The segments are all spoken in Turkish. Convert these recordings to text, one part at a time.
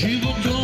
She will go.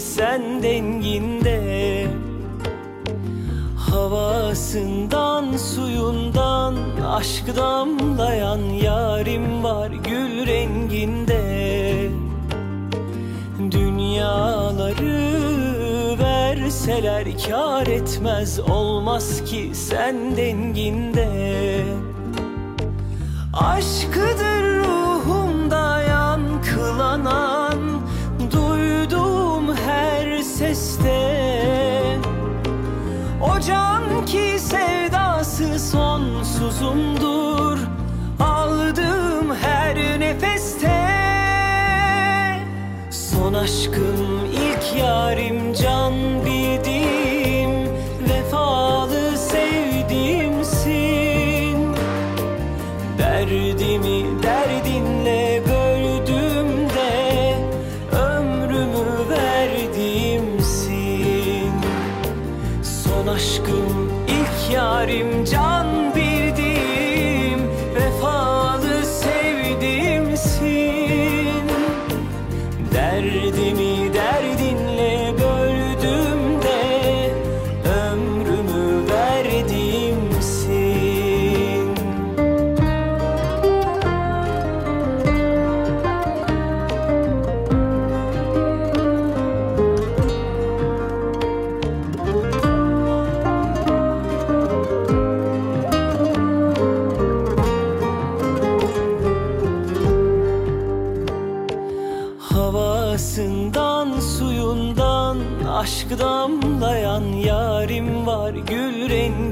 Sen denginde. Havasından suyundan Aşk damlayan yarim var gül renginde. Dünyaları verseler kar etmez Olmaz ki sen denginde.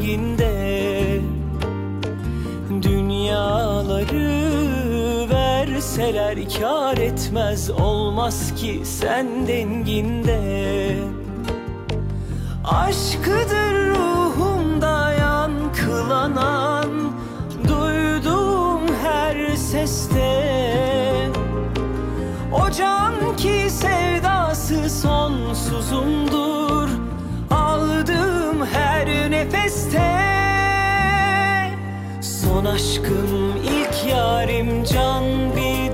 renginde Dünyaları verseler kar etmez Olmaz ki sen denginde. Aşkıdır ruhumda yankılanan Duyduğum her seste. O can ki sevdası sonsuzumdur nefeste. Son aşkım ilk yarim can bir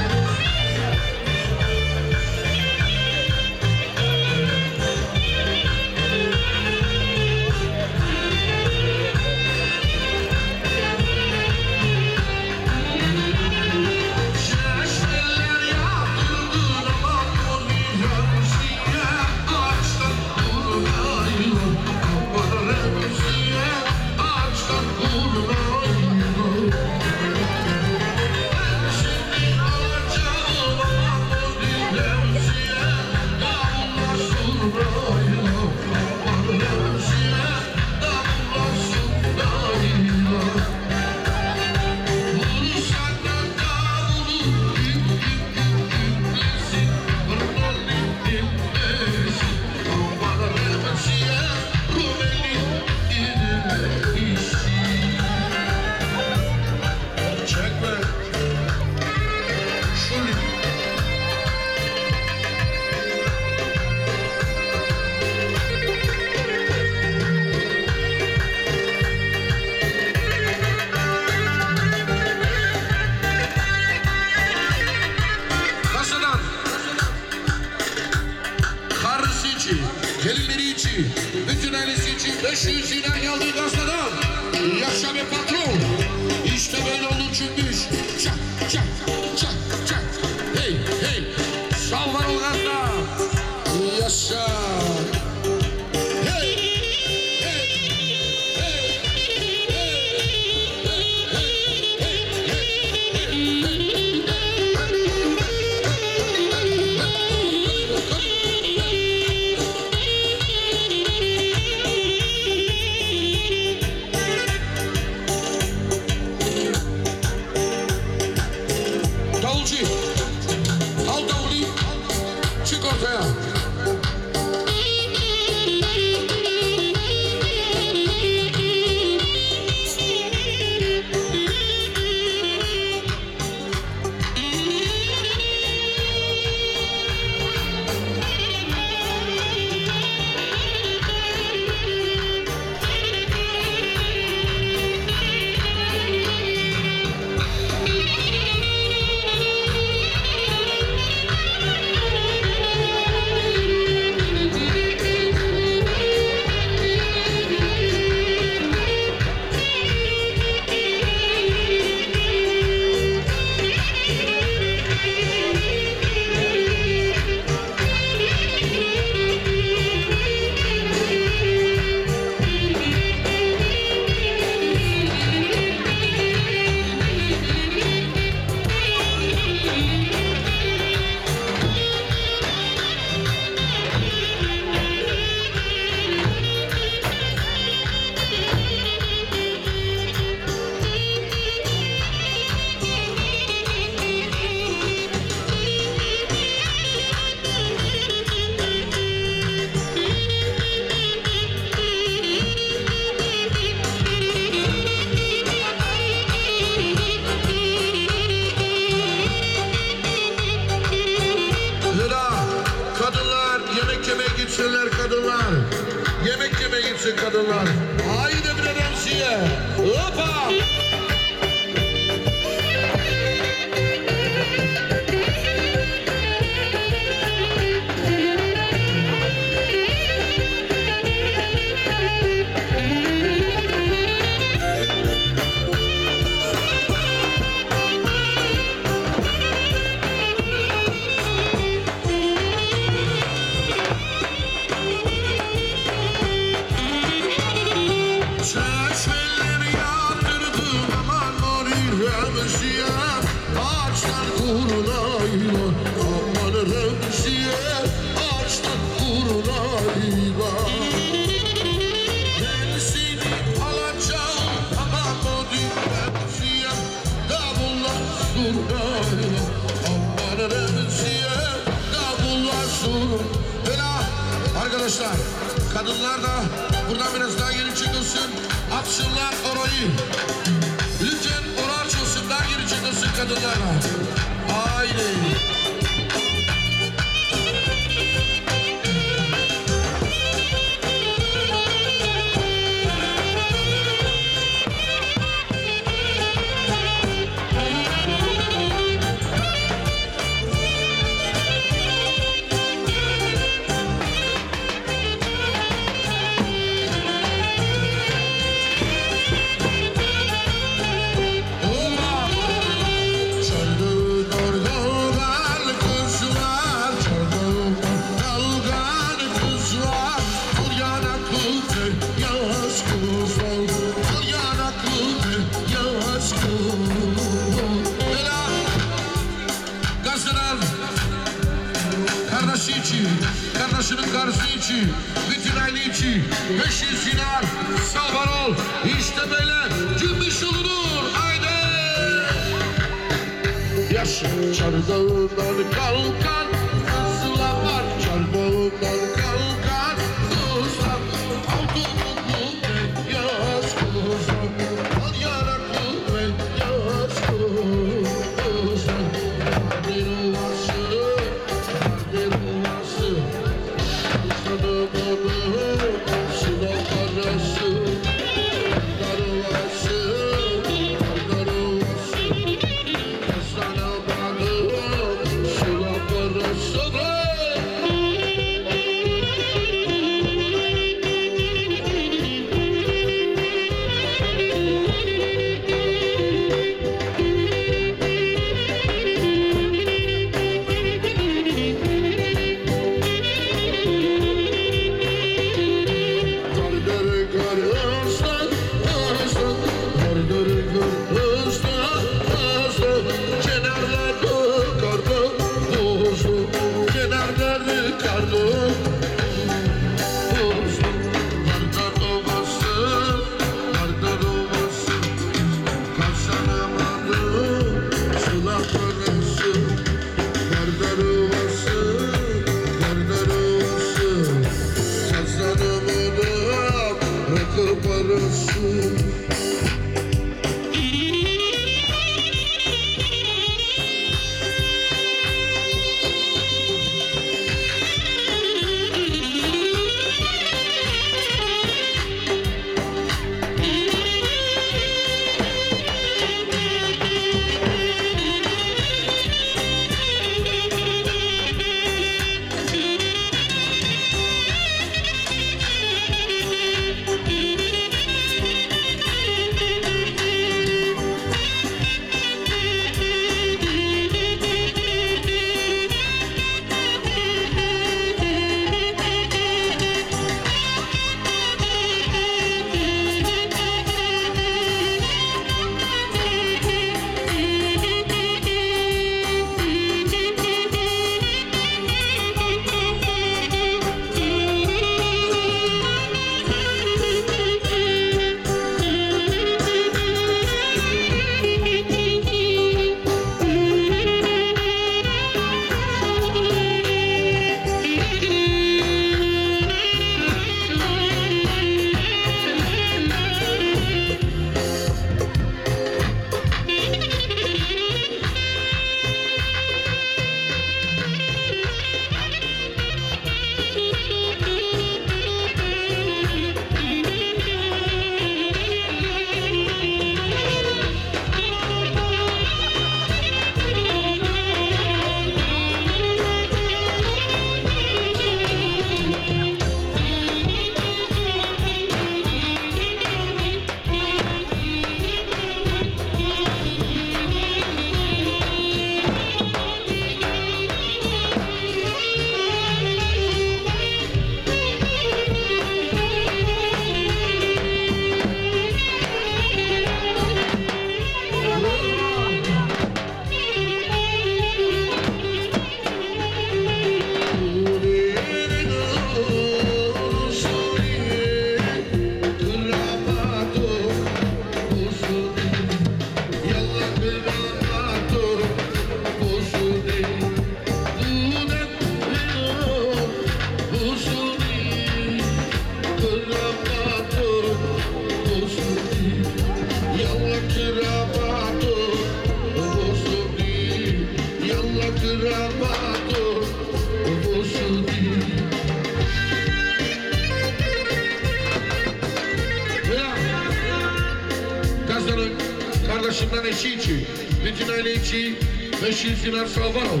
500 dinar salvar ol.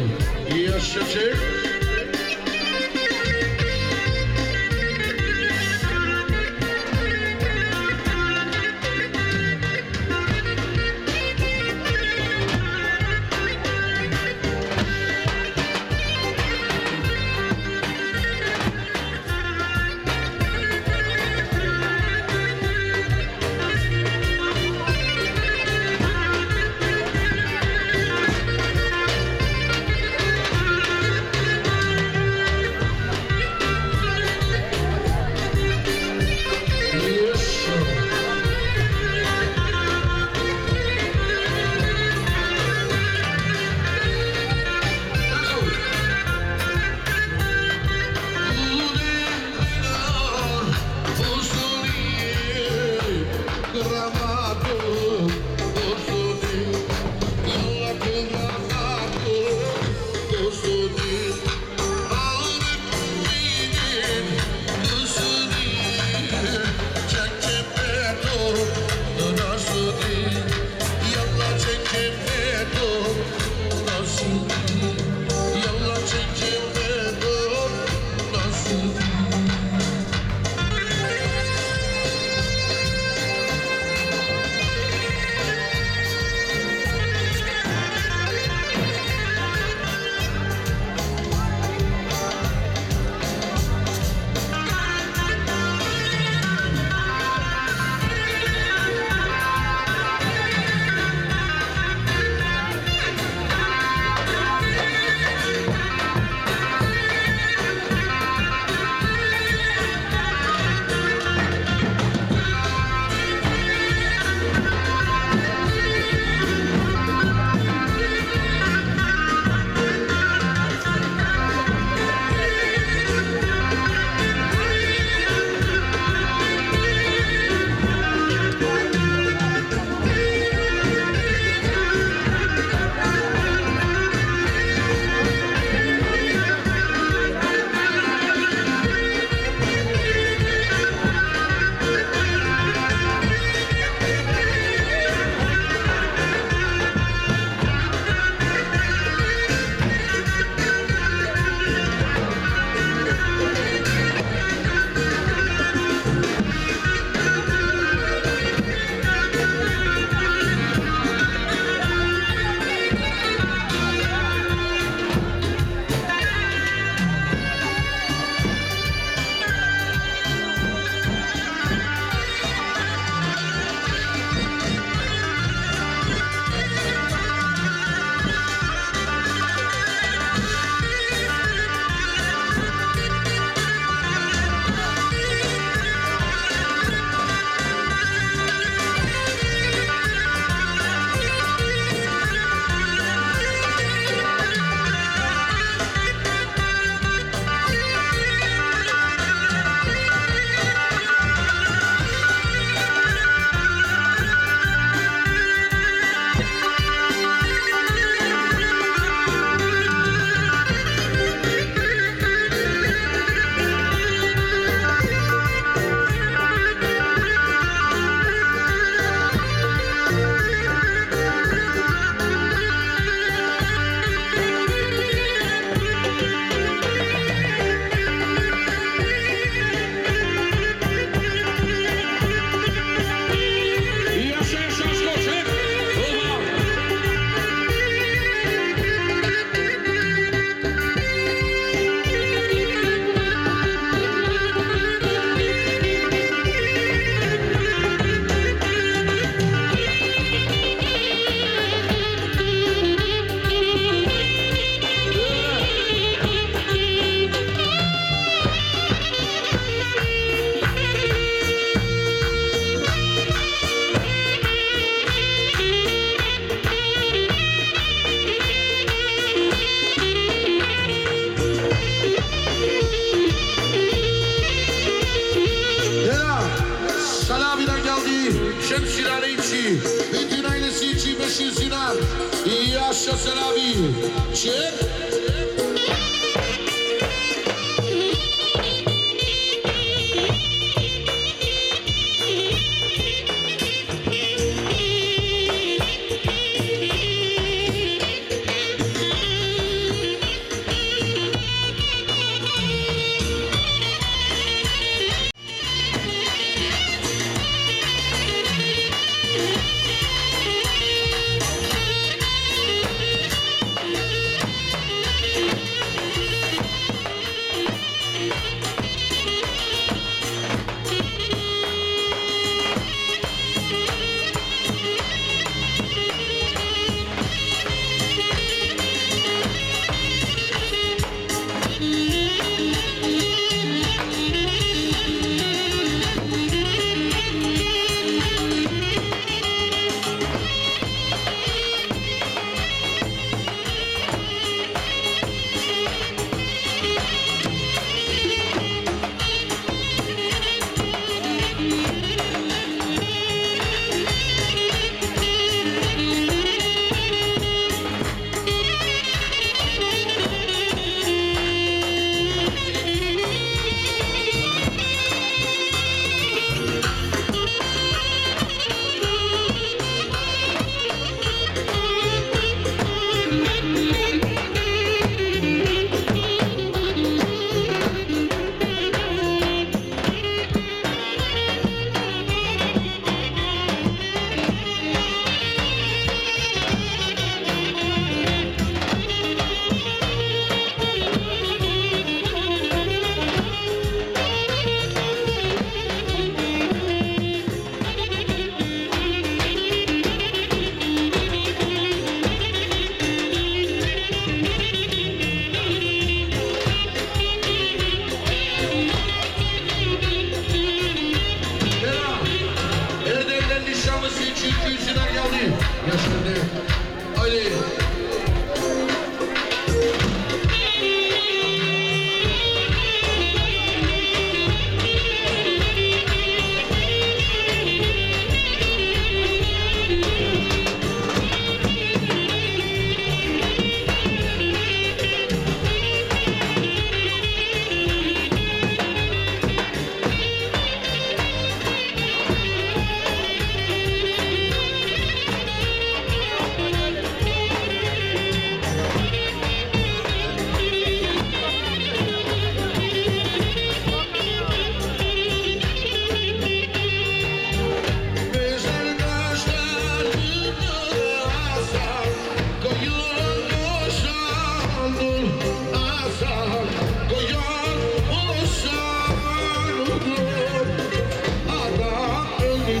Yaşasın.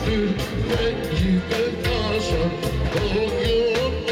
food, you can toss up all your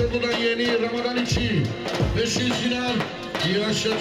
Çorlu'dan yeni Ramazan içi 500 dinar yaşa